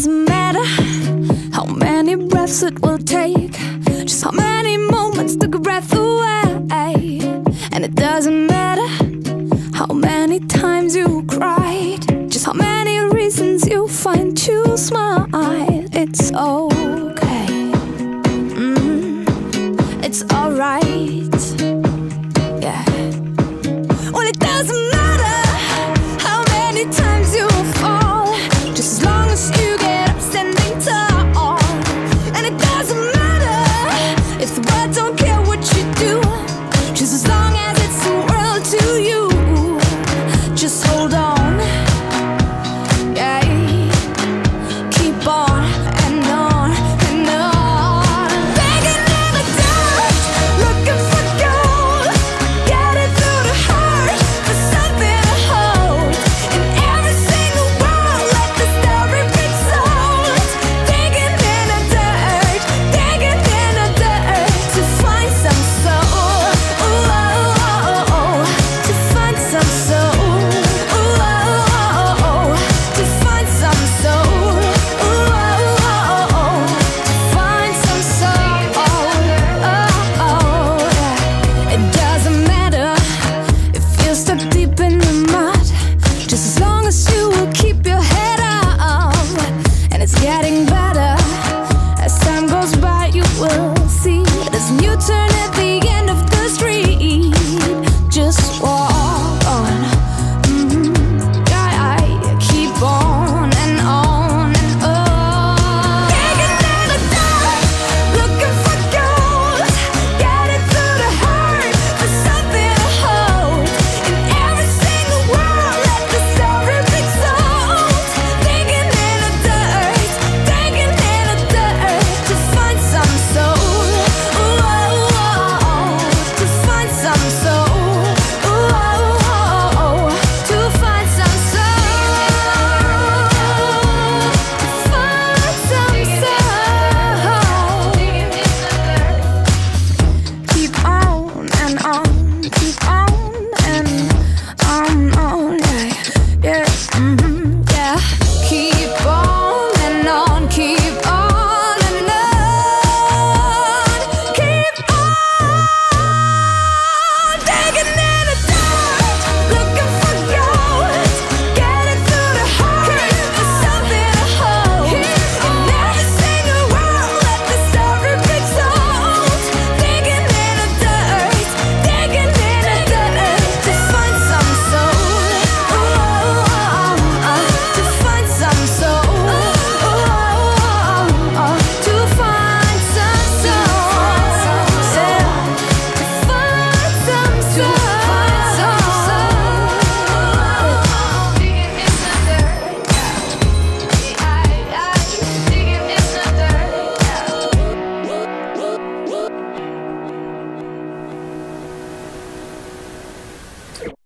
doesn't matter how many breaths it will take, just how many moments took a breath away. And it doesn't matter how many times you cried, just how many reasons you find to smile. It's okay, mm, it's alright. getting better.